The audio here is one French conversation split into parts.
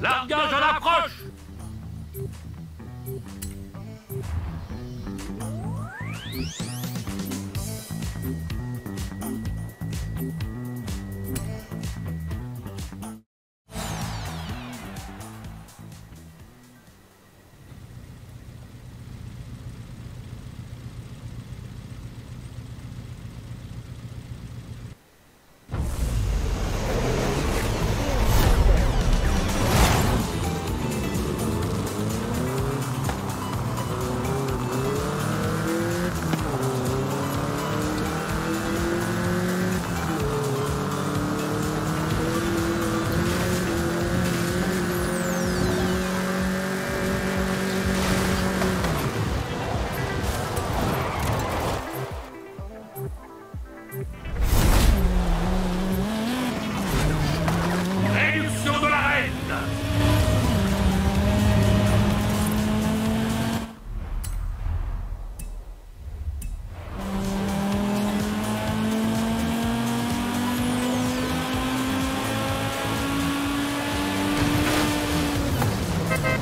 Largage à l'approche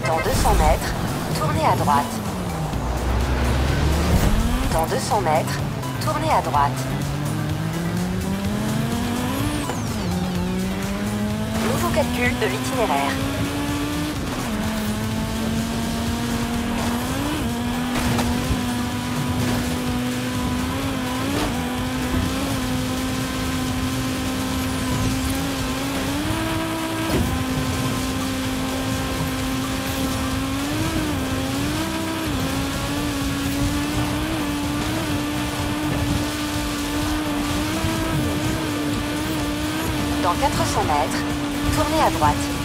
Dans 200 mètres, tournez à droite. Dans 200 mètres, tournez à droite. Nouveau calcul de l'itinéraire. Dans 400 mètres, tournez à droite.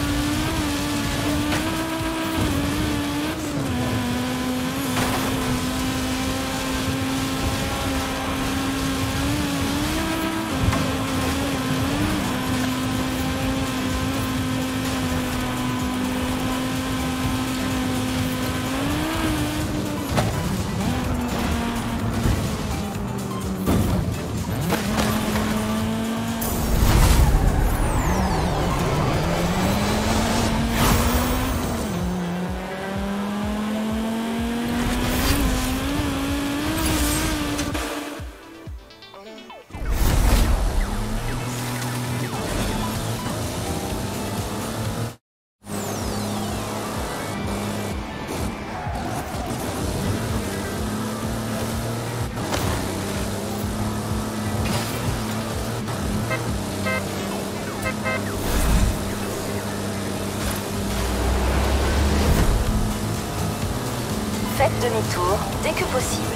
Demi-tour dès que possible.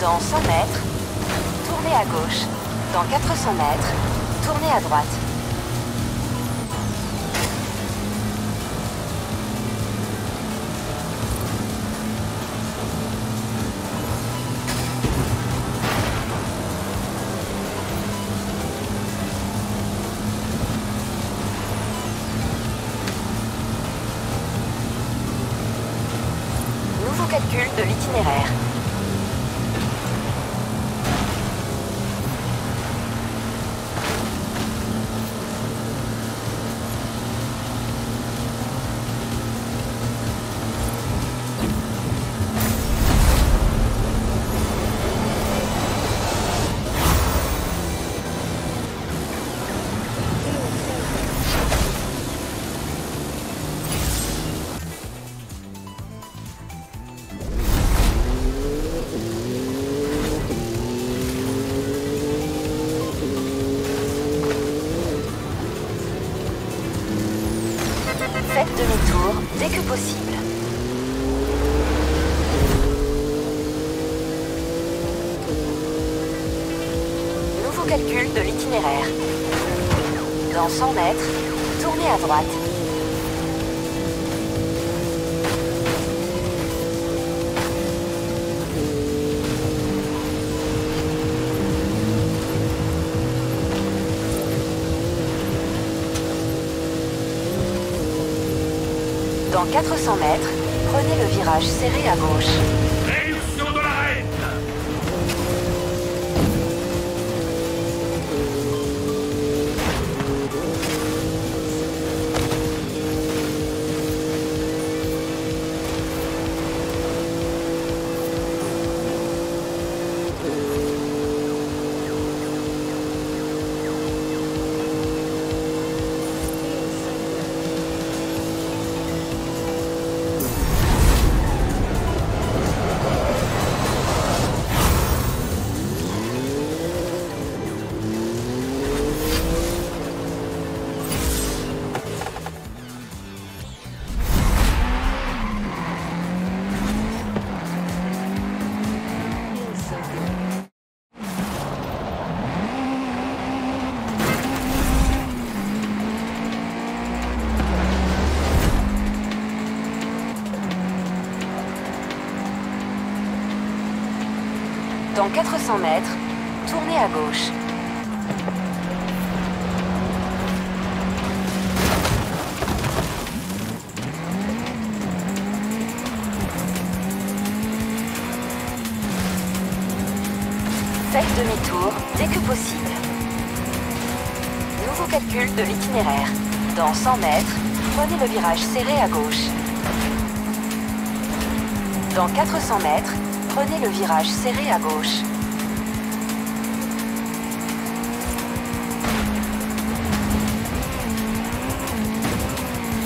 Dans 100 mètres, tournez à gauche. Dans 400 mètres, tournez à droite. Faites demi-tour dès que possible. Nouveau calcul de l'itinéraire. Dans 100 mètres, tournez à droite. Dans 400 mètres, prenez le virage serré à gauche. Dans 400 mètres, tournez à gauche. Faites demi-tour dès que possible. Nouveau calcul de l'itinéraire. Dans 100 mètres, prenez le virage serré à gauche. Dans 400 mètres, prenez le virage serré à gauche.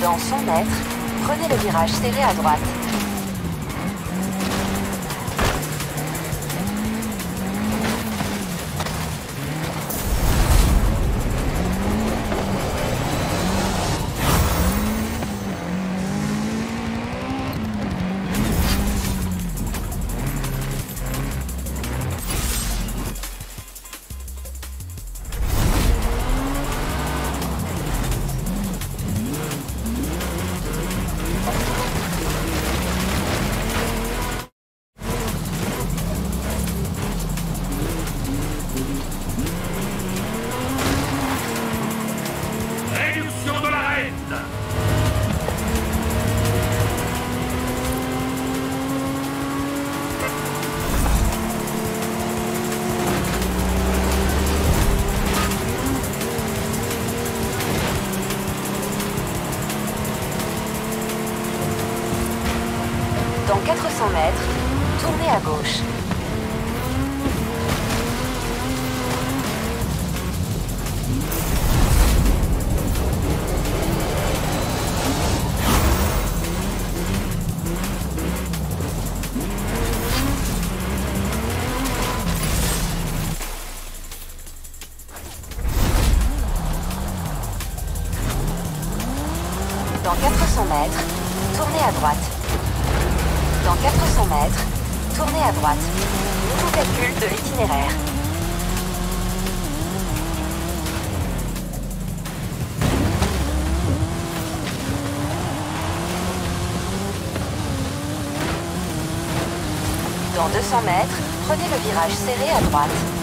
Dans 100 mètres, prenez le virage serré à droite. 200 mètres, tournez à gauche. Dans 400 mètres, tournez à droite. Dans 400 mètres, tournez à droite. Nouveau calcul de l'itinéraire. Dans 200 mètres, prenez le virage serré à droite.